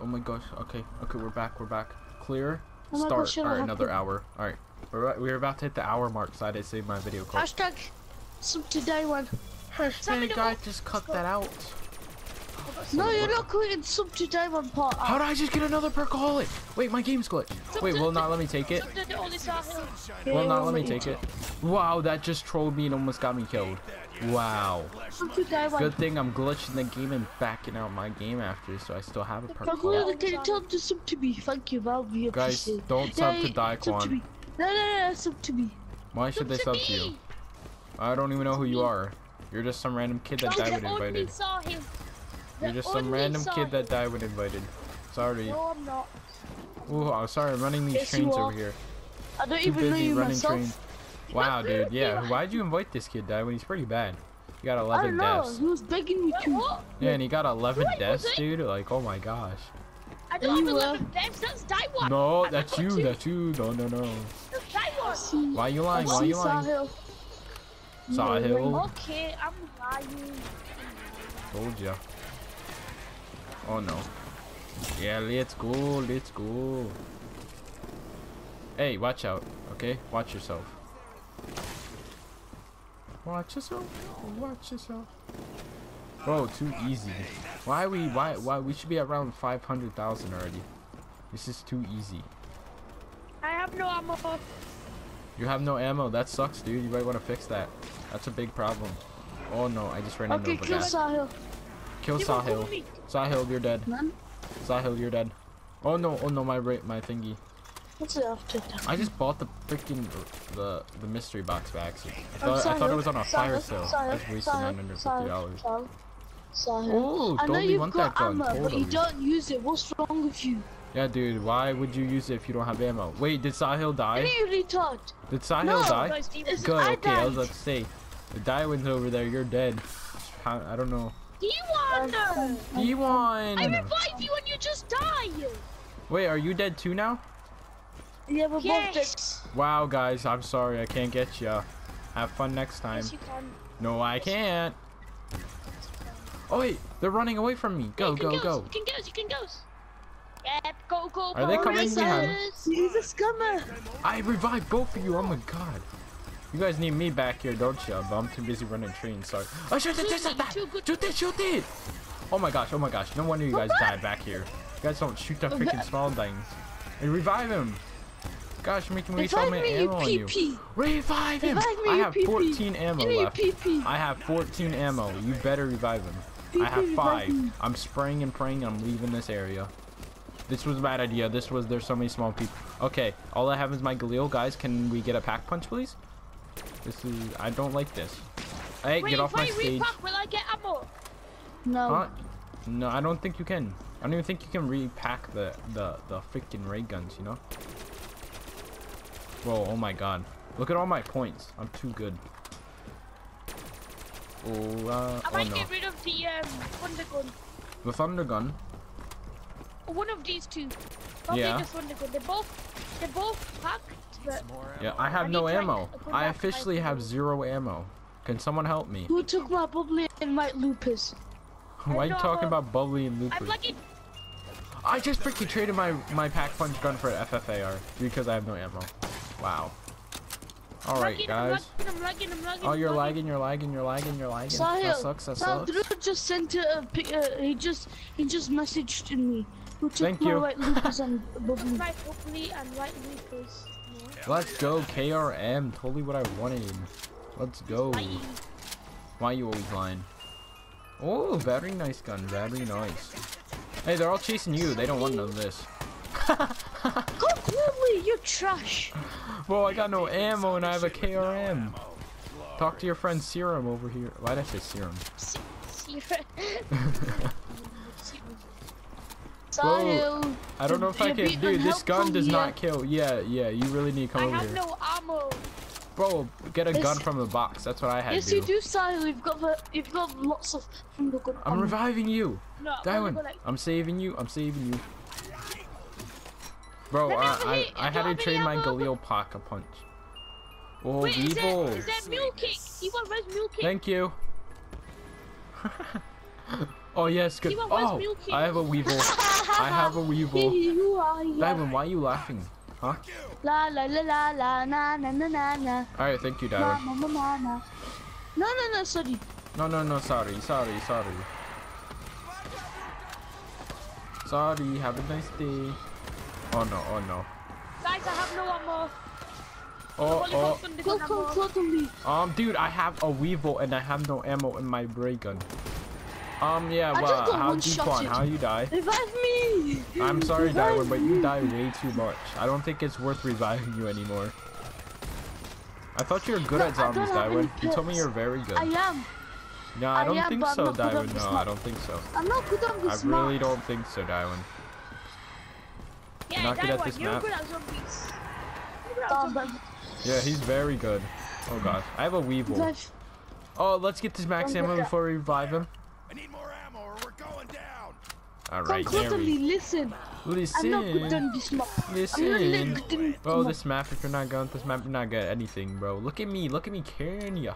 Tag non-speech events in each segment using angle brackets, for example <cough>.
Oh my gosh. Okay. Okay, we're back. We're back. Clear. Oh Start. Alright, another hour. Alright. We're, we're about to hit the hour mark, so I didn't save my video call. Hashtag sub today one. Hey, guy, just cut that out. No, you're not quitting sub today one part. How did I just get another Perkaholic? Wait, my game's glitched. Wait, will not let me take it. Will not let me take it. Wow, that just trolled me and almost got me killed. Wow. Sub today one. Good thing I'm glitching the game and backing out my game after, so I still have a Perkaholic. going to tell them to sub to me. Thank you, I'll be Guys, appreciated. don't sub to Yeah, sub to Daequan. me. No, no, no, sub to me. Why should they sub to you? I don't even know who you are. You're just some random kid that Diamond invited. saw him. You're just some random kid that died when invited. Sorry. No, I'm not. Ooh, I'm sorry. I'm running these Yes, trains over here. I don't Too even know busy you running myself. trains. Wow, <laughs> dude. Yeah. Why'd you invite this kid, Dad, when He's pretty bad. He got I 11 don't know. deaths. He was begging me to. What? Yeah, and he got 11 Wait, deaths, it? dude. Like, oh my gosh. I don't have You, uh, 11 deaths. That's Taiwan. No, I that's you. two. That's you. No, no, no. That's Taiwan. See, Why you lying? I Why see you lying? Sahil. Sahil. Okay, I'm lying. Told ya. Oh no. Yeah, let's go. Let's go. Hey, watch out. Okay, watch yourself. Watch yourself. Watch yourself. Bro, too easy. Why we? Why? Why we should be around 500,000 already? This is too easy. I have no ammo. You have no ammo. That sucks, dude. You might want to fix that. That's a big problem. Oh no, I just ran Okay, into a kill guy. Sahil. Kill Sahil. Sahil, you're dead. Man, Sahil, you're dead. Oh no, oh no, my my thingy. what's it after? I just bought the freaking the the mystery box by accident. I Oh, thought, I thought it was on a fire sale. I just wasted Sahil, nine hundred fifty dollars. Oh, I know totally you've want got that gun. ammo, but you Totally. don't use it. What's wrong with you? Yeah, dude. Why would you use it if you don't have ammo? Wait, did Sahil die? You retard. Did Sahil No, die? Good. I Okay, I was about to say, the Diamond's over there. You're dead. I don't know. D1! Um, I D1. revived you and you just died! Wait, are you dead too now? Yeah, we're both dead. Wow, guys, I'm sorry. I can't get ya. Have fun next time. Yes, you can. No, I can't. Oh wait, they're running away from me. Go, you can go, go. You can go, you can go. Yep, go, go, Are they coming racers. behind? He's a scammer. I revived both of you. Oh my god. You guys need me back here, don't you? But I'm too busy running trains. Sorry. Oh, shoot it, shoot it, shoot it, shoot it. Oh my gosh, oh my gosh. No wonder you guys died back here. You guys don't shoot the freaking <laughs> small things. And revive him. Gosh, you're making me waste all Revive my me, you ammo on you. Revive him. I have 14 ammo Give me your left. I have 14 ammo. You better revive him. I have five. I'm spraying and praying. I'm leaving this area. This was a bad idea. This was there's so many small people. Okay, all I have is my Galil. Guys, can we get a pack punch, please? This is I don't like this. Hey, Wait, get off if my I stage. repack, will I get ammo? No. Huh? No, I don't think you can. I don't even think you can repack the the the freaking ray guns. You know. Whoa! Oh my God! Look at all my points. I'm too good. Oh, uh, I oh might no. get rid of the um, Thunder Gun. The thunder gun. One of these two. Probably Yeah. the Thunder Gun. They're both, they're both packed, but Yeah, I have I no need to, like, ammo. I officially have zero ammo. Can someone help me? Who took my bubbly and white lupus? <laughs> Why are you know. talking about bubbly and I'm loopers? lagging. I just freaking traded my my pack punch gun for an FFAR because I have no ammo. Wow. All right, lagging, guys. I'm lagging, I'm lagging, I'm lagging. Oh, you're lagging, you're lagging, you're lagging, you're lagging. Sahil, That sucks. That Sahil, sucks. Drew just sent a, uh, he just he just messaged me. Who took Thank my you. white lupus and <laughs> bubbly? My bubbly and white loopers. Let's go, KRM. Totally what I wanted. Let's go. Why you always lying? Oh, very nice gun. Very nice. Hey, they're all chasing you. They don't want none of this. <laughs> Go quickly, you're trash. Bro, I got no ammo and I have a KRM. Talk to your friend Serum over here. Why did I say Serum? See, <laughs> Sahil. I don't know if I You're can. Dude, this gun does here. not kill. Yeah, yeah, you really need to come I over have here. no ammo. Bro, get a gun from the box. That's what I had Yes, to you do. Sahil. You've got the, you've got lots of from the good. I'm ammo. reviving you. No, I'm Darwin, like, I'm saving you. I'm saving you. Bro, I, I. I had to trade my? Galil Paca punch. Oh, Wait, is there, is there mule kick? You want res mule kick? Thank you. <laughs> Oh yes, good. T1, Oh, I have a weevil. I have a weevil. <laughs> You are, you are. Diamond, why are you laughing? Huh? La la la la la na na na na na. Alright, thank you, Diamond. na na na na. No no no sorry. No, no, no, sorry, sorry, sorry. Sorry, have a nice day. Oh no, oh no. Guys, I have no ammo. Oh, oh. Ghost, Go gun come ammo. close to me. Um, dude, I have a weevil and I have no ammo in my ray gun. Um, yeah, I well, how one you shot Quan? it. How you die? Revive me. I'm sorry, Revive Darwin, but you die way too much. I don't think it's worth reviving you anymore. I thought you were good No, at zombies, have Darwin. You told me you're very good. I am. No, I I don't am, think so, not Darwin. No, I don't think so. I'm not good on I really map. don't think so, Darwin. Yeah, Not good at this You're map. good at zombies. You're good at zombies. Yeah, he's very good. Oh gosh, I have a weevil. Oh, let's get this max ammo before we revive him. I need more ammo or we're going down. All Come right, close there to me. we Listen. I'm not good listen. on this map. I'm not Listen. good this Bro, map. this map, if you're not good at this map, you're not good at anything, bro. Look at me, look at me carrying ya.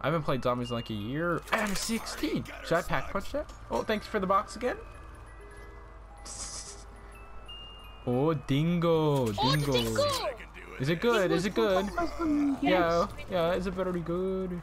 I haven't played zombies in like a year. I'm 16. Should I pack punch that? Oh, thanks for the box again. Oh, dingo, Oh, dingo. dingo! Is it good? Is it good? Yeah, yeah, is it very good?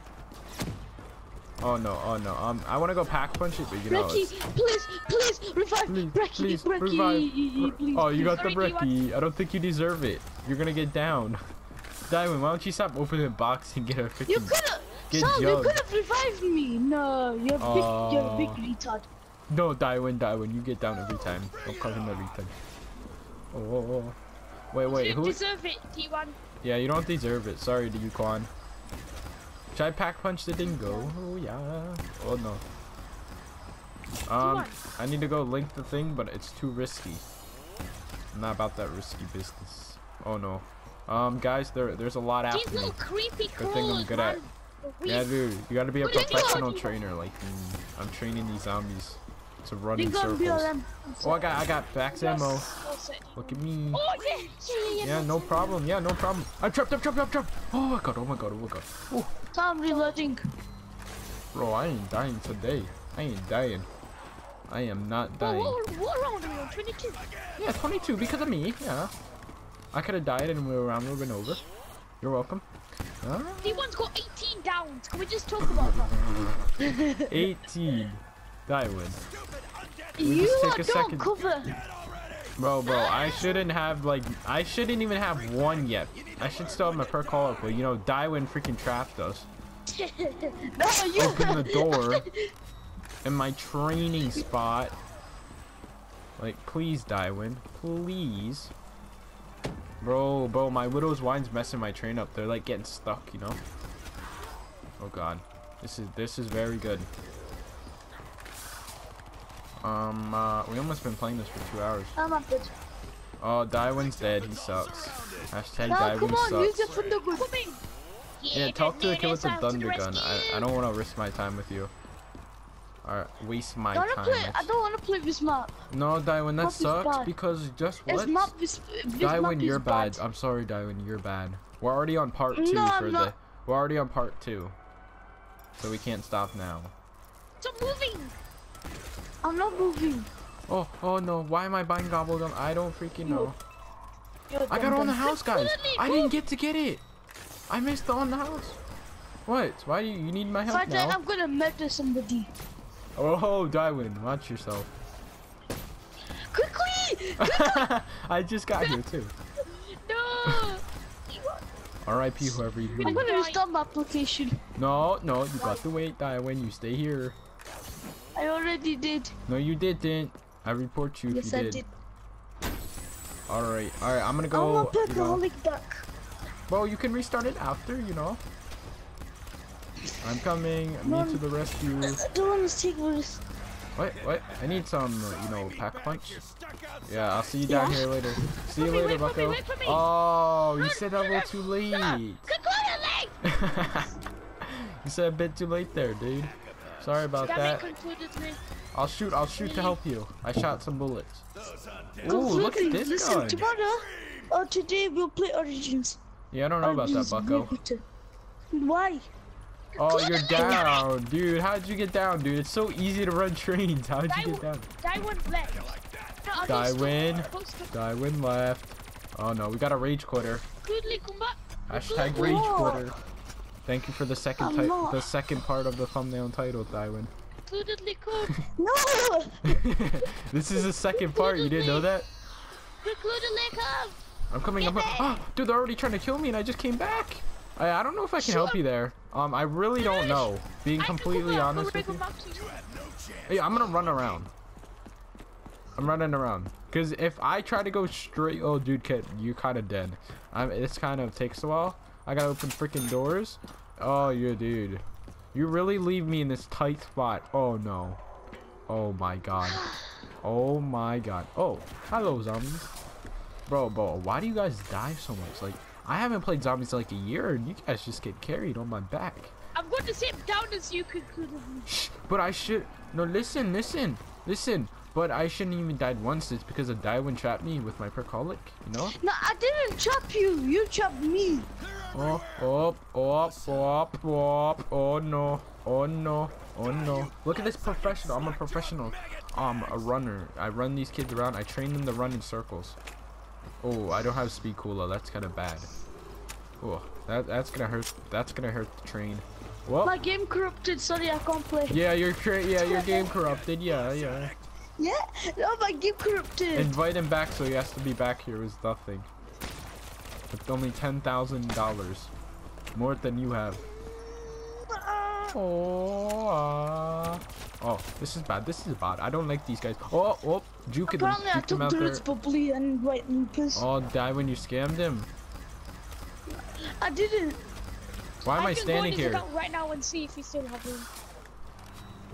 Oh no, oh no. Um, I want to go pack punch it, but you know. Brecky, please, please, revive. Please, Brecky, please, Brecky, revive. please. Oh, you got the D1. I don't think you deserve it. You're gonna get down. <laughs> Diamond, why don't you stop opening the box and get a You could have. Sam, you could have revived me. No, you're big. you're a big retard. No, Darwin, Darwin, you get down every time. Don't call him every time. Oh, oh, oh. Wait, wait, you who? deserve it, T1. Yeah, you don't deserve it. Sorry to you. Should I pack punch the dingo? Oh, yeah. Oh, no. Um, I need to go link the thing, but it's too risky. I'm not about that risky business. Oh, no. Um, guys, there, there's a lot These after me. little creepy Good thing I'm good at- Yeah, dude, you gotta be a What are you professional trainer like me. I'm training these zombies to run in circles. Oh, I got, I got max ammo. Look at me. Oh, yeah, yeah, yeah, yeah. No problem. Yeah, no problem. I'm trapped, I'm trapped, I'm trapped. Oh my god, oh my god, oh my god. Oh, Sam, reloading. bro, I ain't dying today. I ain't dying. I am not dying. what, what round are we on? 22? Yeah, 22 because of me. Yeah. I could have died and we were round would have been over. You're welcome. Huh? T1's got 18 downs. Can we just talk about that? <laughs> 18. Die win. You just take a second. cover. Bro, bro, I shouldn't have, like, I shouldn't even have one yet. I should still have my per call up, but, you know, Dywin freaking trapped us. <laughs> No, you. Open the <laughs> door in my training spot. Like, please, Dywin. Please. Bro, bro, my Widow's Wine's messing my train up. They're, like, getting stuck, you know? Oh, God. This is, this is very good. Um, uh, we almost been playing this for two hours. I'm not good. Oh, Dywin's dead. He sucks. Hashtag Now, come Dywin on, use sucks. it for the good. Coming. Yeah, talk to the kid with the thunder gun. I. I don't want to risk my time with you. Or waste my I don't time. play. I don't want to play this map. No, Dywin, that Map sucks because just It's what? not this. this map you're bad. bad. I'm sorry, Dywin, you're bad. We're already on part two No, for the. We're already on part two. So we can't stop now. Stop moving. I'm not moving. Oh, oh no! Why am I buying gobblegum? I don't freaking know. You're I got on the house, guys. I didn't get to get it. I missed the on the house. What? Why do you, you need my help Fighter, now? I'm gonna murder somebody. Oh, Dywin, watch yourself. Quickly! <laughs> I just got here too. <laughs> No. <laughs> R.I.P. whoever you. I'm gonna restart my application. No, no, you got to wait, Dywin. You stay here. I already did. No, you didn't. I report you if Yes, you I did. did. All right, all right. I'm gonna go. I go. want You know, alcoholic back. well, you can restart it after. You know. I'm coming. I No. need to the rescue. I don't want to take risks. What? What? I need some, uh, you know, pack punch. Yeah, I'll see you down Yeah? here later. <laughs> See you Wait, later, wait for me, Bucko. me. Oh, you said that a little too late. Quick, <laughs> quick, you said a bit too late there, dude. Sorry about that. it, concluded me. I'll shoot. I'll shoot to help you. I shot some bullets. Ooh, look at this Listen, gun. tomorrow or today we'll play Origins. Yeah, I don't know about that, Bucko. Why? Oh, you're down, dude. How'd you get down, dude? It's so easy to run <laughs> trains. How'd you get down? Daiwin left. No, I'm just- Daiwin. Post- Daiwin left. Oh no, we got a rage quitter. Goodly, come back. Hashtag rage quitter. Thank you for the second ti- the second part of the thumbnail title, Daiwin. Goodly. <laughs> No! <laughs> this is the second part. You didn't know that? Goodly, come. I'm coming. I'm. Oh, <gasps> dude, they're already trying to kill me, and I just came back. I, I don't know if I can help you there. Um, I really don't know. Being completely honest I'm with you. come you. Hey, I'm gonna run around. I'm running around. Cause if I try to go straight, oh dude, kid, you're kind of dead. I'm. This kind of takes a while. I gotta open freaking doors. Oh, you dude. You really leave me in this tight spot. Oh no. Oh my god. Oh my god. Oh, hello zombies. Bro, bro, why do you guys die so much? Like, I haven't played zombies in like a year, and you guys just get carried on my back. I'm going to sit down as you could Goodly. Shh, but I should. No, listen, listen, listen. But I shouldn't even died once. It's because a Daiwin trapped me with my Perkaholic. You know? No, I didn't trap you. You trapped me. Oh, oh, oh, oh, oh, oh no, oh no, oh no. Look at this professional. I'm a professional. Um, a runner. I run these kids around. I train them to run in circles. Oh, I don't have Speed Cola. That's kind of bad. Oh, that that's gonna hurt. That's gonna hurt the train. Well, My game corrupted. Sorry, I can't play. yeah, your yeah, your game corrupted. Yeah, yeah. Yeah? No, my game corrupted. Invite him back so he has to be back here with nothing. With only ten thousand dollars. More than you have. Oh, this is bad. This is bad. I don't like these guys. Oh, oh, juke them, Apparently, I them took the bubbly and white lupus. Oh, die when you scammed him. I didn't. Why am I, can standing go in his here? right now and see if he still have room.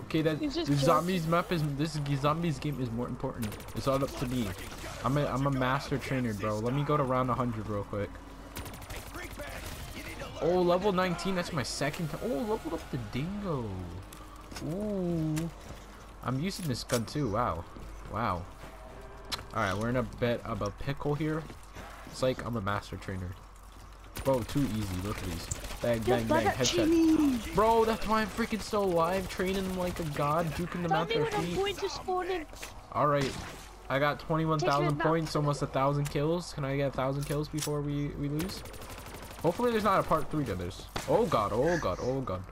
Okay, that zombies map is this zombies game is more important. It's all up to me. I'm a I'm a master trainer, bro. Let me go to round 100 real quick. Oh, level 19. That's my second. ti- Oh, leveled up the dingo. Ooh, I'm using this gun too. Wow, wow. All right, we're in a bit of a pickle here. It's like I'm a master trainer. Bro, too easy. Look at these. Bang, bang, bang. Headshot. Bro, that's why I'm freaking still alive, training like a god, juking them Tell out their feet. going to spawn in. All right, I got 21,000 points, almost a thousand kills. Can I get a thousand kills before we we lose? Hopefully, there's not a part three to this. Oh god, oh god, oh god.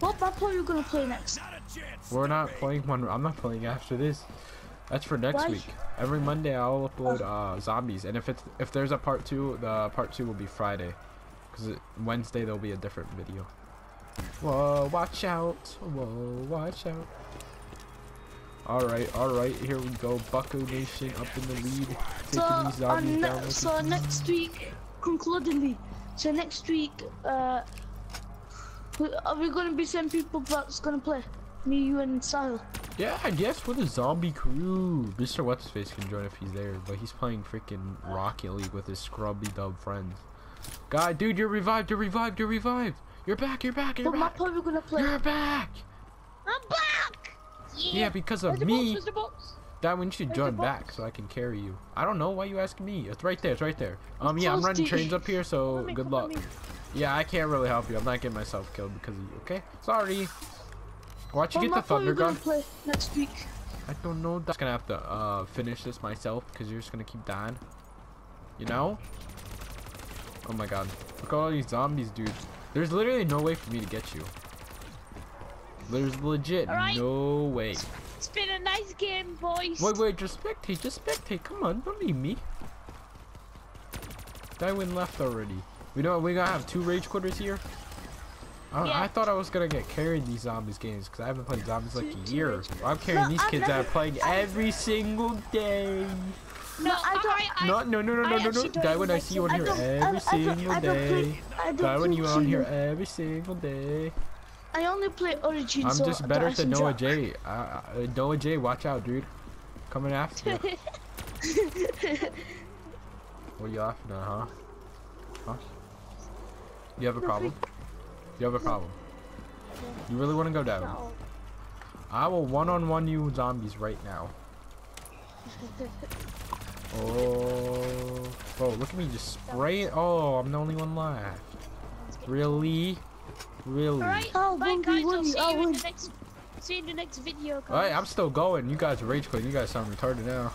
What map are you gonna play next? Not a chance. We're not playing one. I'm not playing after this. That's for next Why? week. Every Monday I'll upload uh, zombies, and if it's if there's a part two, the part two will be Friday, because Wednesday there'll be a different video. Whoa, watch out! Whoa, watch out! All right, all right, here we go. Bucko Nation up in the lead, taking So, these zombies down. so next week, concludingly, so next week, uh, are we gonna be same people that's gonna play? Me, you, and Sile. Yeah, I guess with a zombie crew. Mr. What's Face can join if he's there, but he's playing freaking Rocket League with his scrubby dub friends. God, dude, you're revived, you're revived, you're revived. You're back, you're back, you're What back. map are we gonna play? You're back. I'm back! Yeah, because of Where's the box? me. Where's the box? That one should Where's join back so I can carry you. I don't know why you asking me. It's right there, it's right there. Um, yeah, I'm running trains up here, so <laughs> good luck. Yeah, I can't really help you. I'm not getting myself killed because of you. Okay, sorry. Watch you What get the thunder gun. play next week? I don't know. I'm just gonna have to uh finish this myself because you're just gonna keep dying. You know? Oh my god. Look at all these zombies, dude. There's literally no way for me to get you. There's legit Alright. no way. It's been a nice game, boys. Wait, wait, just spectate, just spectate. Come on, don't leave me. Darwin left already. We know we gonna have two rage quitters here. I, Yeah. I thought I was gonna get carried these zombies games because I haven't played zombies like a year. I'm carrying No, these kids that are never- playing every single day. No, I don't- I, I, No, no, no, no, I no, no, no. actually I see you on here don't- I- I every single day. play- I don't you on here every single day. I only play Origin. I'm so just better than Noah drop. J. Uh, Noah J, watch out, dude. Coming after you. <laughs> What are you laughing at, huh? Huh? You have a problem? You have a problem? You really want to go down? No. I will one-on-one you zombies right now. <laughs> Oh, bro, look at me just spray it. Oh, I'm the only one left. Really? Really? Alright, Oh, bye guys, I'll see oh, you in the next see you in the next video guys. Alright, I'm still going. You guys rage quit. You guys sound retarded now.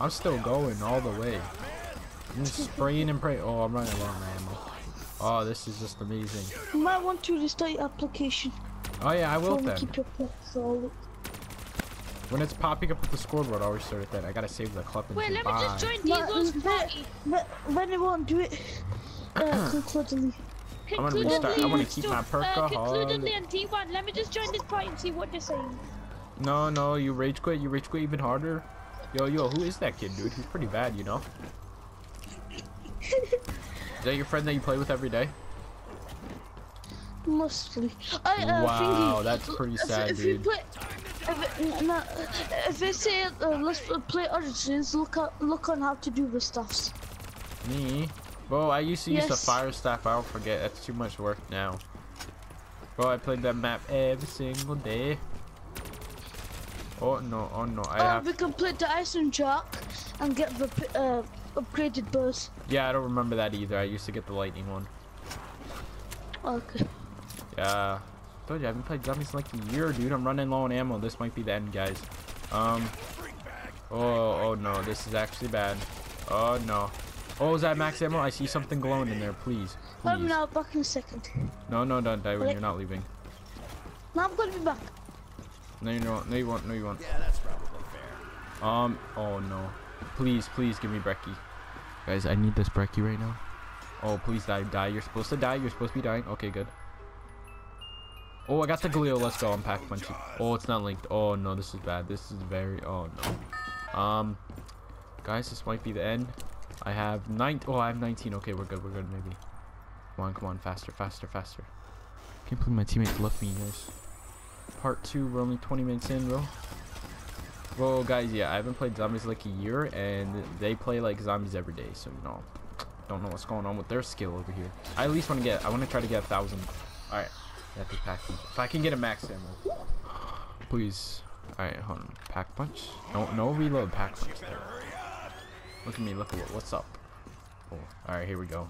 I'm still going all the way. I'm just spraying and praying. Oh, I'm running low on ammo. Oh, this is just amazing. You might want to restart your application. Oh yeah, I will then. keep your solid. When it's popping up with the scoreboard, I'll restart it then. I gotta save the clip and Wait, say let me bye. just join No, Diesel's but- party. But when it won't do it, uh, <clears throat> conclusively. I'm gonna restart. I wanna and keep my perk uh, on. Concludely and T1, let me just join this party and see what they're saying. No, no, you rage quit. You rage quit even harder. Yo, yo, who is that kid, dude? He's pretty bad, you know. is that your friend that you play with every day? Mostly. I, uh, Wow, thingy, that's pretty if- sad, if, you dude. play, if, it, n- n- if they say uh, let's play Origins, look at, look on how to do the stuffs. Me? Bro, I used to use the fire staff. I don't forget. That's too much work now. Bro, I played that map every single day. Oh no, oh no, I Or have. we can play the Iceland Shark and get the uh, upgraded burst. Yeah, I don't remember that either. I used to get the lightning one. Okay. Yeah. Told you I haven't played zombies in like a year, dude. I'm running low on ammo. This might be the end, guys. Um. Oh, oh no, this is actually bad. Oh no. Oh, is that max ammo? I see something glowing in there. Please, I'm please. now back in a second. No, no, don't die when you're not leaving. No, I'm gonna be back. No, you don't. No, you won't. No, you won't. Yeah, that's probably fair. Um. Oh no. Please, please give me Brecky. Guys, I need this Brecky right now. Oh, please die, die. You're supposed to die. You're supposed to be dying. Okay, good. Oh, I got the Galil. Let's go. I'm pack punching. Oh, it's not linked. Oh no, this is bad. This is very. Oh no. Um, guys, this might be the end. I have nine. Oh, I have 19. Okay, we're good. We're good. Maybe. Come on, come on, faster, faster, faster. Can't believe my teammates left me, guys. Part two. We're only 20 minutes in, bro. Well, guys, yeah, I haven't played zombies like a year, and they play like zombies every day, so you know, don't know what's going on with their skill over here. I at least want to get, I want to try to get a thousand. All right, that's punch. If I can get a max ammo, please. All right, hold on. Pack punch. No, no reload. Pack punch. Look at me. Look at what. What's up? Oh, all right, here we go.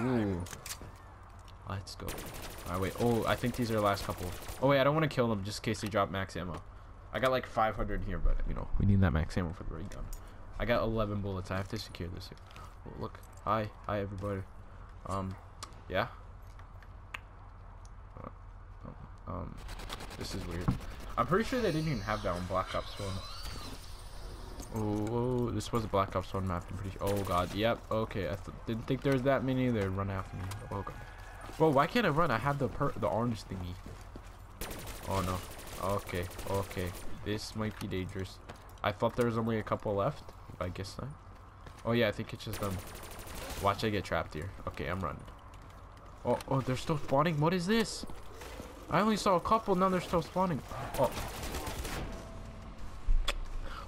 Ooh. Let's go. All right, wait. Oh, I think these are the last couple. Oh wait, I don't want to kill them just in case they drop max ammo. I got like 500 here, but you know, we need that max ammo for the ray gun. I got 11 bullets. I have to secure this here. Oh, look. Hi. Hi, everybody. Um, yeah. Uh, oh, um, this is weird. I'm pretty sure they didn't even have that on Black Ops 1. Oh, this was a Black Ops 1 map. I'm pretty sure. Oh, God. Yep. Okay. I th didn't think there was that many. They run after me. Oh, God. Bro, why can't I run? I have the per the orange thingy. Oh, no. Okay, okay. This might be dangerous. I thought there was only a couple left. I guess not. Oh yeah, I think it's just them. Watch I get trapped here. Okay, I'm running. Oh, oh, they're still spawning? What is this? I only saw a couple, now they're still spawning. Oh.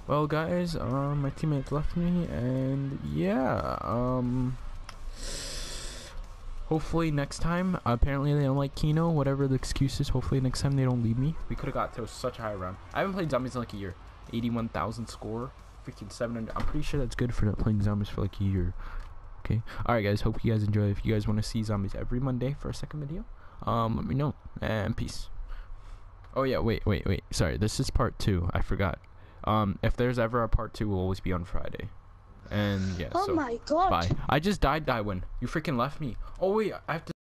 Well, guys, um, my teammates left me, and yeah, um... Hopefully next time, apparently they don't like Kino, whatever the excuse is, hopefully next time they don't leave me. We could have got to such a high round. I haven't played zombies in like a year. 81,000 score, freaking 700. I'm pretty sure that's good for not playing zombies for like a year. Okay. Alright guys, hope you guys enjoy. If you guys want to see zombies every Monday for a second video, um, let me know. And peace. Oh yeah, wait, wait, wait. Sorry, this is part two. I forgot. Um, if there's ever a part two, will always be on Friday. And yeah, Oh so my god. bye. I just died, Daiwin. You freaking left me. Oh wait, I have to.